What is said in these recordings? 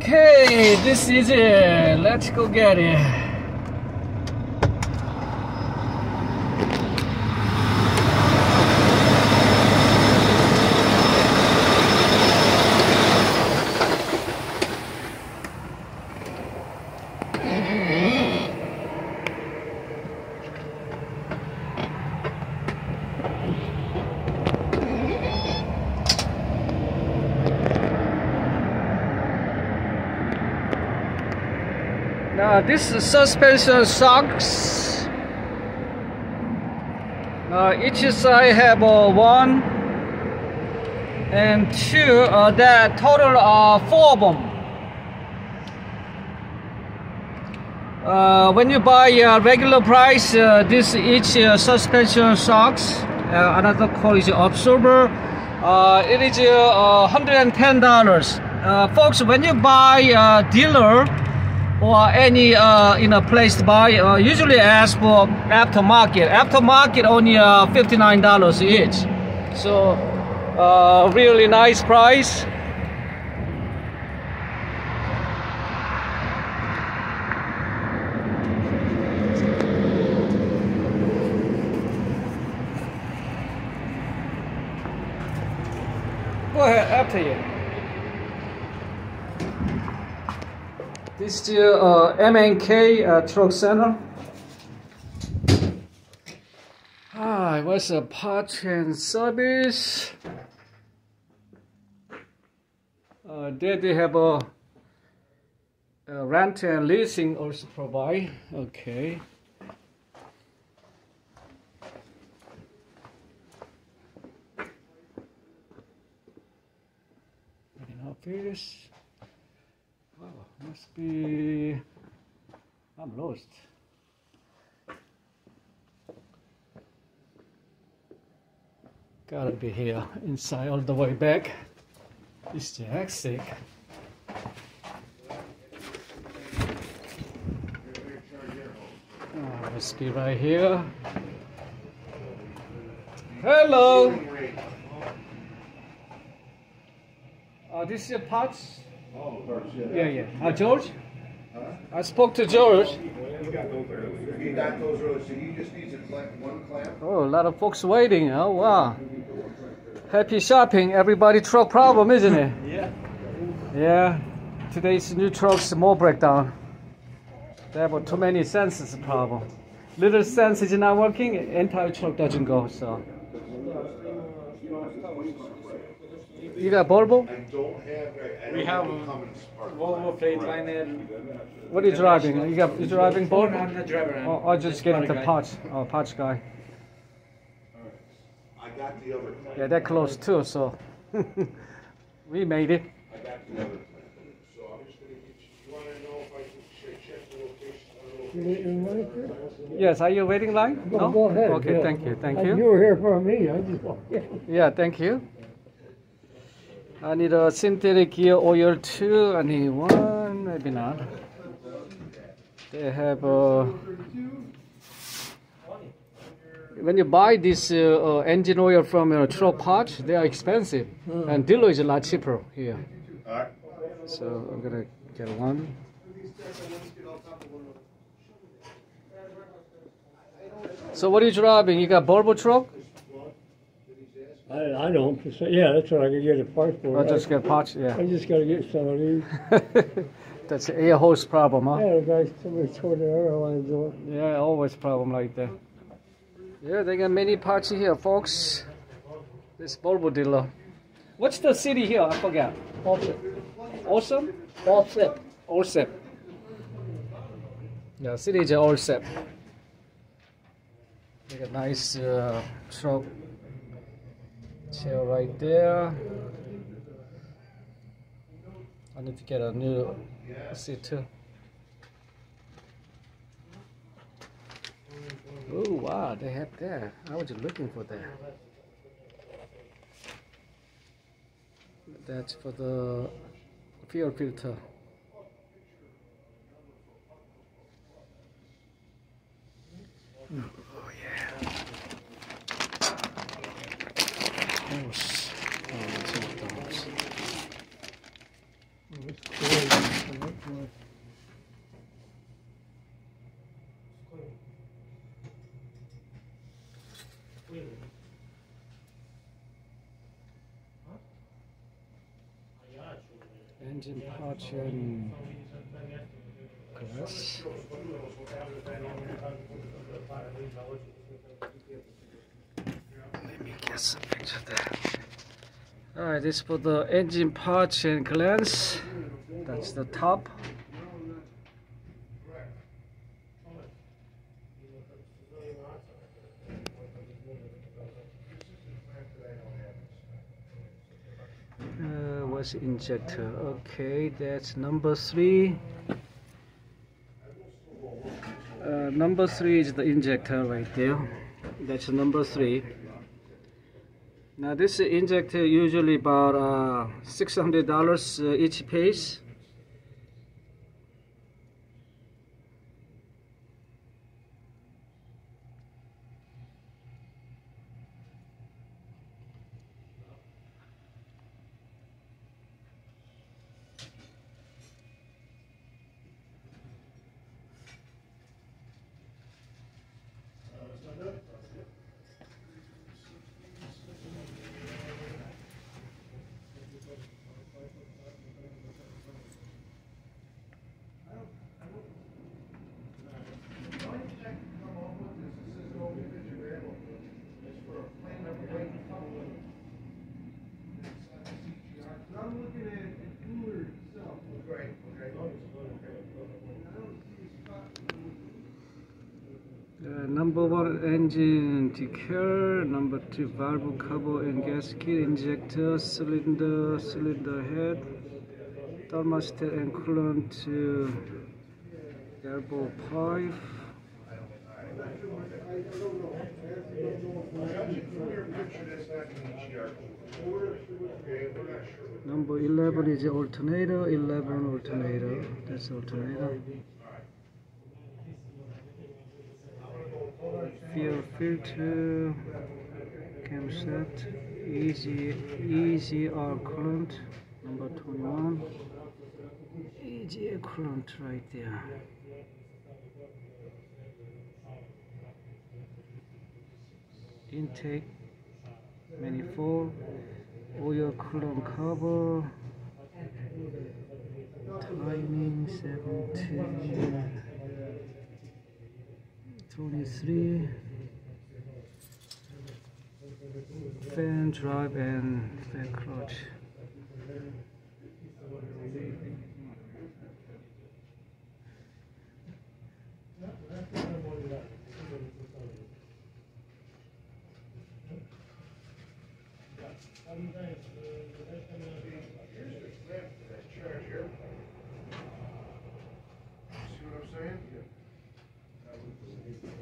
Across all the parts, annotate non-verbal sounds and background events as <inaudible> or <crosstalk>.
Okay, this is it. Let's go get it. Now this suspension shocks. Now each side have uh, one and two. Uh, that total uh, four of them. Uh, when you buy uh, regular price, uh, this each uh, suspension shocks. Uh, another call is absorber. Uh, it is uh, $110. Uh, folks, when you buy dealer, or any uh, in a place buy uh, usually ask for aftermarket. Aftermarket only uh, $59 each. So uh, really nice price. Go ahead after you This is the uh, MNK uh, Truck Center. Ah, it was a part and service. Uh, there they have a, a rent and leasing also provide. Okay. Office. Must be. I'm lost. Gotta be here, inside all the way back. It's the exit. Oh, must be right here. Hello. Uh, this is your parts. Oh, of course, yeah. Yeah, yeah. Uh, George? I spoke to George. You got those early. You got those early, so you just need to clamp one clamp? Oh, a lot of folks waiting. Oh, wow. Happy shopping. Everybody truck problem, isn't it? <laughs> Yeah. Yeah. Today's new trucks more breakdown. They have too many sensors problem. Little sense is not working, entire truck doesn't go. So. You got Volvo? I don't have, I We don't have the Volvo Freightliner. What are you driving? You got you driving Oh, Volvo? I'm not driver. I'm Or, or just getting the guy. parts? Oh, parts guy. I got the other clamp. Yeah, they're close too. So <laughs> we made it. I got the other. So I'm just gonna get you, you wanna know if I can check, check the location? I. Yes, are you waiting line? Go, go ahead. Okay, yeah. thank you, thank Uh, you. You were here for me, I just walked. <laughs> Yeah, thank you. I need a synthetic gear oil too. I need one, maybe not. They have uh, when you buy this uh, uh, engine oil from a truck part, they are expensive, and dealer is a lot cheaper here. Alright. So I'm gonna get one. So what are you driving? You got Volvo truck? I, I don't, yeah, that's what I could get a part for. Or just get parts? Yeah. I just gotta get some of these. <laughs> That's the air hose problem, huh? Yeah, the guy, somebody tore the air lines off. Yeah, always problem like that. Yeah, they got many parts here, folks. This Volvo dealer. What's the city here? I forgot. Awesome? Offset. Allsep. Yeah, city is Allsep. They got nice uh, truck chair right there. I need to get a new seat too. Oh wow, they have that. I was just looking for that. That's for the fuel filter. Hmm. Oh yeah. Those. Oh, let's see what those. Engine pouch and glass. Let me get some picture there. Alright, this for the engine pouch and glass. That's the top. What's injector? Okay, that's number three. Uh, number three is the injector right there. That's number three. Now this injector usually about uh, six hundred dollars uh, each piece. Number engine number two valve cover and gasket, injector, cylinder, cylinder head, thermostat and coolant to elbow pipe. Number 11 is the alternator, 11 alternator, that's alternator. Fuel filter cam set. Easy easy air coolant number 21 easy coolant right there. Intake manifold oil coolant cover. Timing 17 23 fan drive and fan clutch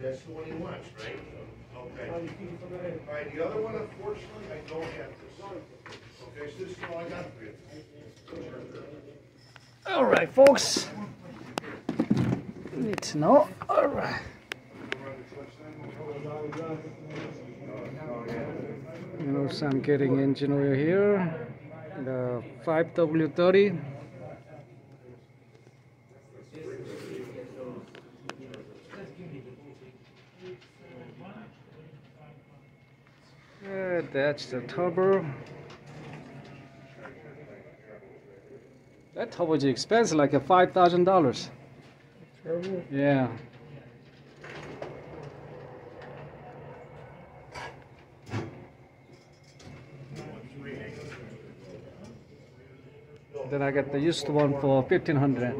That's the one he wants, right? Okay. All right, the other one, unfortunately, I don't have this. Okay, so this is all I got for you. all right folks need to know all right you know so i'm getting engine oil here the 5w30 That's the turbo. That turbo is expensive, like a five thousand dollars. Yeah. Then I get the used one for fifteen hundred.